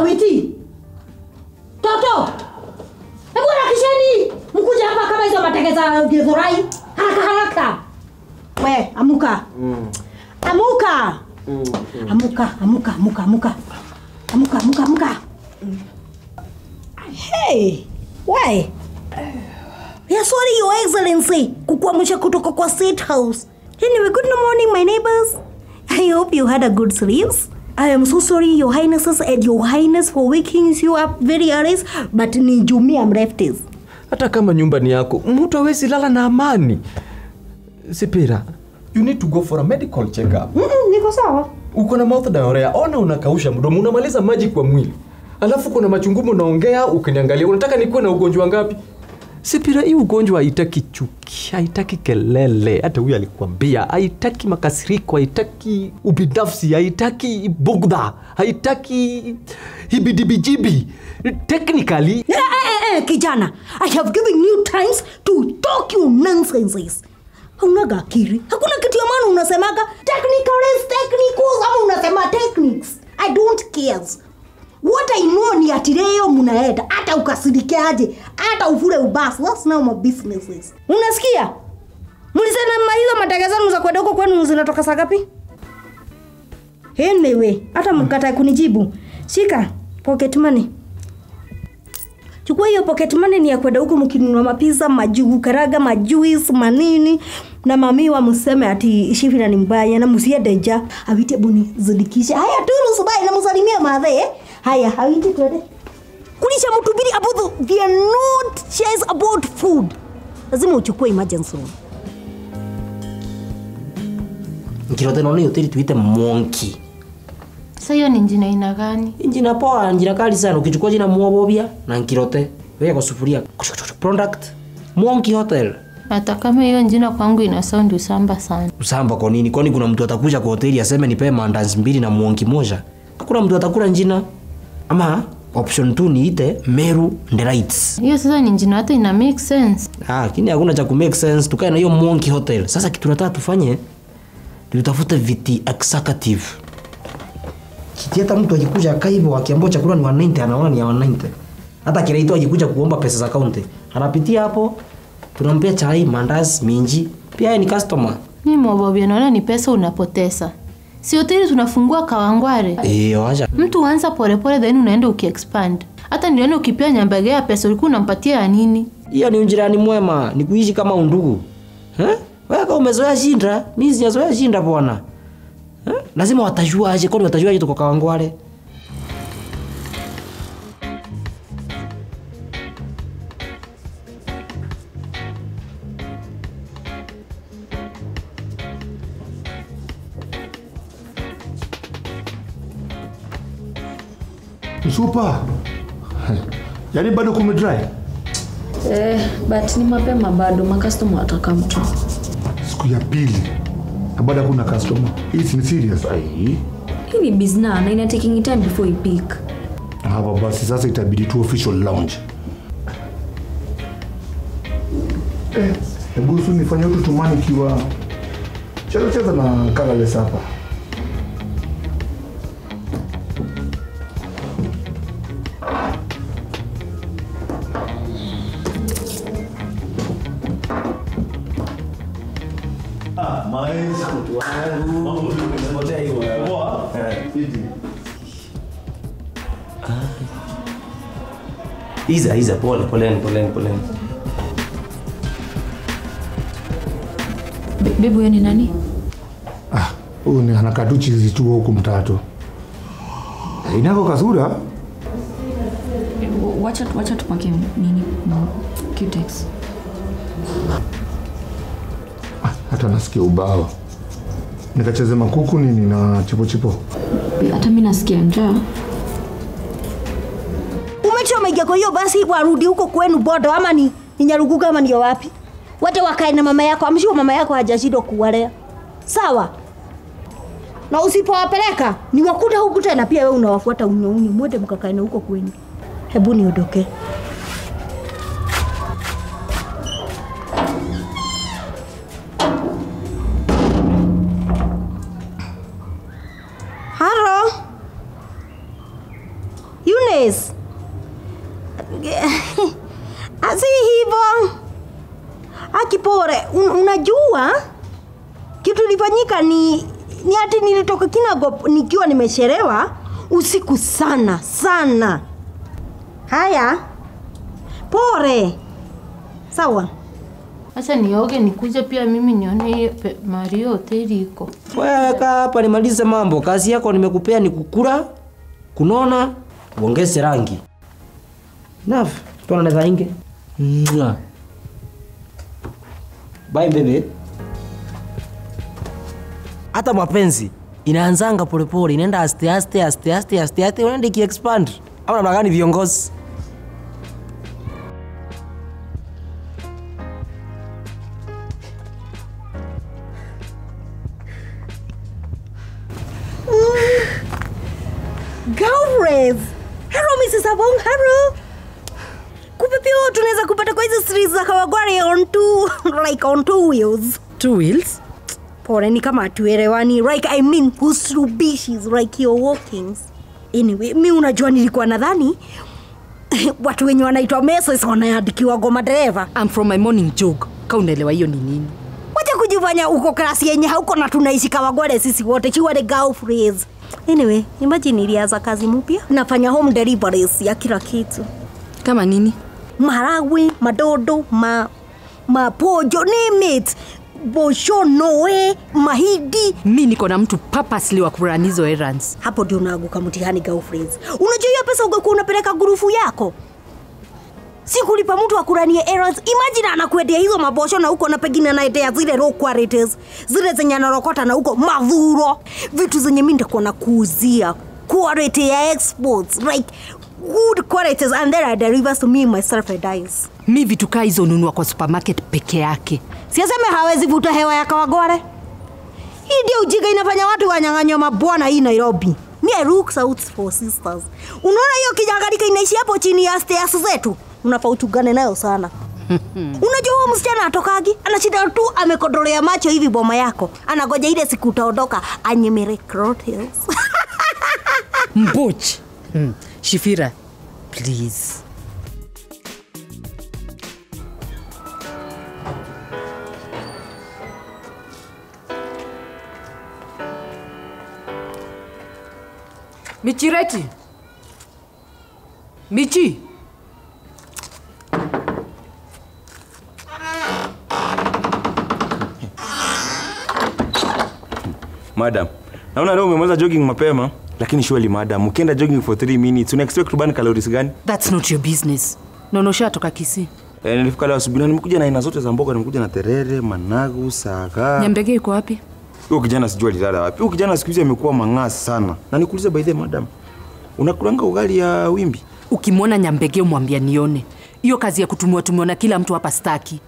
Awiti. Toto. Hebu harakisheni. Mkuja hapa kama hizo mateke za Githurai. Haraka haraka. We, amuka. Amuka. Amuka, amuka, amuka, amuka. Amuka, amuka, amuka. Hey, why? Yeah, sorry, Your Excellency. Kukuamsha kutoka kwa State House. Anyway, good morning, my neighbors. I hope you had a good sleeps. I am so sorry, Your Highnesses and Your Highness, for waking you up very early, but ni Jumia mreftis. Lefties. hata kama nyumba ni yako mtu awezi lala na amani sipira you need to go for a medical check up Mm, niko sawa. uko na mouth diarrhea ona unakausha mdomo unamaliza maji kwa mwili alafu kuna machungumu unaongea ukiniangalia unataka nikuwe na ugonjwa ngapi sipira hii ugonjwa haitaki chuki haitaki kelele hata huyu alikuambia haitaki makasiriko haitaki ubinafsi haitaki bugdha haitaki hibidibijibi technically Eh, eh, eh, kijana, I have given you times to talk your nonsenses. Haunaga akili. Hakuna kitu ya maana unasemaga technicals, technicals ama unasema techniques. I don't care. What inuo ni atireyo leo mnaenda hata ukasirikiaje hata ufure ubasi. That's now my businesses. Unasikia? Mlisema hizo matege zenu za kwenda huko kwenu zinatoka saa ngapi? Anyway, hata mkata kunijibu. Shika pocket money. Chukua hiyo pocket money ni ya kwenda huko mkinunua mapiza, majugu, karaga, majuis, manini na mamiwa mseme ati shifina ni mbaya na msiende nja. Awite buni zidikisha. Haya tu nusubai na musalimia madhe. Haya, hawiti twende. Kulisha mtu bili abudhu, they are not shares about food. Lazima uchukue emergency room. nkirote none hoteli tuite Monkey. Sasa hiyo ni jina aina gani? njina poa njina kali sana ukichukua jina mwobobia na nkirote wewe kwa sufuria product Monkey hotel Hata kama hiyo jina kwangu ina sound usamba sana. usamba kwa nini kwani kuna mtu atakuja kwa hoteli aseme nipe mandazi mbili na mwonki moja hakuna mtu atakula njina ama option 2 niite meru nderites Hiyo sasa ni jina hata ina make sense. Ah, lakini hakuna cha kumake sense. Tukae na hiyo monki hotel. Sasa kitu nataka tufanye tutafute viti executive. Kiti hata mtu akikuja akaa hivyo akiambiwa chakula ni 190 anaona ni ya 190 hata kiraito akikuja kuomba pesa za kaunti anapitia hapo tunampea chai mandazi minji. Pia ni customer. Mimi mwabobia naona ni pesa unapoteza. Si hoteli tunafungua Kawangware. eh wacha Mtu uanza polepole then unaenda ukiexpand. Hata niliona ukipia nyambagea pesa ulikuwa unampatia ya nini? hiyo ni ujirani mwema ni kuishi kama undugu eh wewe kama umezoea shinda mimi sijazoea shinda bwana eh? lazima watajua aje kwani watajua aje tuko Kawangware Msupa. Yaani bado kumedry? Eh, but ni mapema bado makastoma wataka mtu. Siku ya pili. Na bado hakuna customer. Hii si ni serious. Ai. Hii ni bizna na ina taking time before you pick. Hapa basi sasa itabidi tu official lounge. Eh, hebu usu nifanye utu tumani kiwa cheza cheza na colorless hapa. Iza iza pole poleni poleni poleni Be- Bebu huyo ni nani? Ah, huyu ni anakaa tu chizi tu huku mtatu. Inako kasura? Wacha wacha tupake nini? Mm, Cutex. Hata nasikia ubao. Nikacheze makuku nini na chipochipo. chipo. Hata mimi nasikia njaa. Umechoma ingia kwa hiyo basi warudi huko kwenu bodo ama ni inyaruguga Nyaruguga ama ndio wapi? Wate wakae na mama yako, amshio mama yako hajashindwa kuwalea. Sawa? Na usipowapeleka ni wakuta huku tena pia wewe unawafuata unyo unyo, mwende mkakaene huko kwenu. Hebu niondoke. Ilifanyika ni ni ati nilitoka kinago nikiwa nimesherewa usiku sana sana haya pore sawa Acha nioge nikuje pia mimi nione hiyo hoteli iko. Wewe kaa hapa nimalize mambo. Kazi yako nimekupea ni kukula, kunona, uongeze rangi. Naf, tuonane inge. Bye baby. Hata mapenzi inaanzanga polepole, inaenda aste aste aste aste aste aste, unaenda ikiexpand. Au namna gani viongozi? Girlfriends. Hello Mrs. Abong, hello. Kumbe pia wewe tunaweza kupata kwa hizo series za Kawagware on two, like on two wheels. Two wheels? Pore ni kama hatuelewani. Like I mean usubishis like your walkings. Anyway, mi unajua nilikuwa nadhani watu wenye wanaitwa meses wanaandikiwa goma dereva. I'm from my morning jog. Ka unaelewa hiyo ni nini? Wacha kujifanya uko klasi yenye hauko na tunaishi Kawagware sisi wote. Chua the phrase Anyway, imagine ilianza kazi mpya. Nafanya home deliveries ya kila kitu. Kama nini? maharagwe madodo ma mapojo name it bosho noe mahidi. Mi niko na mtu purposely wa kurun hizo errands. hapo ndio unaaguka mtihani girlfriends. Unajua hiyo pesa ungekuwa unapeleka gurufu yako? Si kulipa mtu akuranie errands. Imagine anakuendea hizo mabosho na huko na pengine anaendea zile low qualities zile zenye anarokota na huko madhuro vitu zenye mi ndakuwa na kuuzia quality ya exports like good qualities and then I delivers to me myself and dies Mi vitu kaa hizo nunua kwa supermarket peke yake. Siaseme hawezi vuta hewa ya Kawagware. Hii ndio ujinga inafanya watu wanyang'anywa mabwana hii Nairobi. Mi I look out for sisters. Unaona hiyo kijangalika inaishi hapo chini ya stairs zetu, unafaa utugane nayo sana. Unajua huyo msichana atokagi, anashinda tu amekodolea macho hivi boma yako, anagoja ile siku utaondoka anyemere. Mboch. Hmm. Shifira, please. Michireti. Michi. madam naona leo umemaliza jogging mapema lakini surely madam ukienda jogging for 3 minutes una expect kuburn calories gani That's not your business. Nono ushatoka Kisii. Eh, nilifika leo asubuhi na nimekuja na aina zote za mboga nimekuja na terere managu saga Nyambege iko wapi? Huyo kijana sijui alilala wapi huyo kijana siku hizi amekuwa mang'aa sana na nikuulize by the madam unakulanga ugali ya wimbi Ukimwona Nyambege umwambia nione. Hiyo kazi ya kutumiwa tumiwa na kila mtu hapa staki.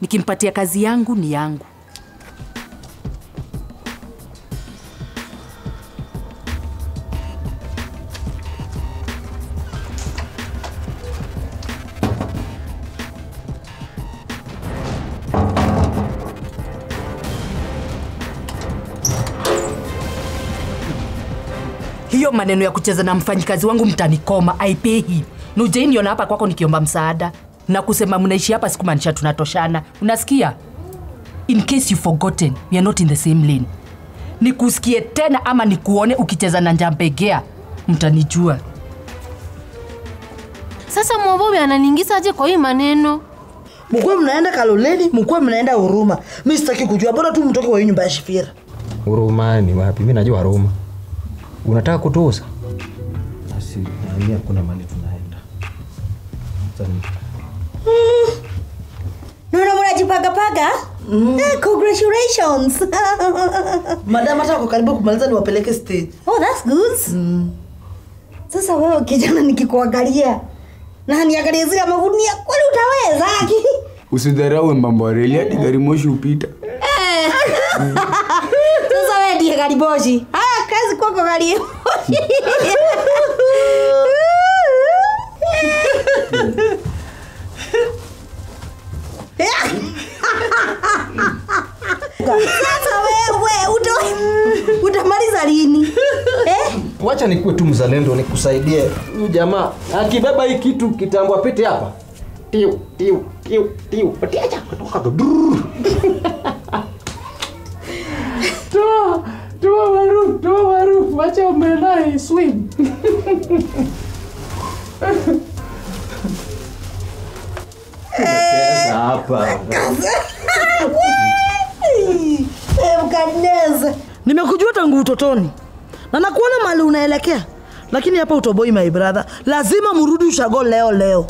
Nikimpatia kazi yangu ni yangu. Hiyo maneno ya kucheza na mfanyikazi wangu mtanikoma aipehi. Nujainiona hapa kwako nikiomba msaada. Na kusema mnaishi hapa sikumaanisha tunatoshana. Unasikia? In case you forgotten we are not in the same lane. Nikusikie tena ama nikuone ukicheza na njambegea mtanijua. Sasa mwobobe ananiingizaje kwa hii maneno? mkuwe mnaenda kaloleni mkuwe mnaenda huruma. Mi sitaki kujua bora tu mtoke kwa hii nyumba ya shifira? Huruma ni wapi? Mi najua huruma unataka kutuuza Basi naamia kuna mali tunaenda. Sasa Naona mnajipagapaga. Eh, congratulations. madam hata karibu kumaliza niwapeleke stage oh, that's good. Sasa wewe kijana nikikuangalia na niangalie zile magunia kweli utaweza? usidharau mambo ya reli hadi gari moshi upita Sasa wewe ndiye gariboshi. Haya kazi kwako gariboshi. Sasa wewe uta, utamaliza lini? Eh? wacha nikuwe tu mzalendo nikusaidie huyu jamaa akibeba hii kitu kitambo apite hapa tiu tiu tiu tiu patiacha kutoka Dua waru toa waru wacha umelai swim nimekujua tangu utotoni. Na nakuona mali unaelekea. Lakini hapa utoboi my brother. Lazima mrudi ushago leo leo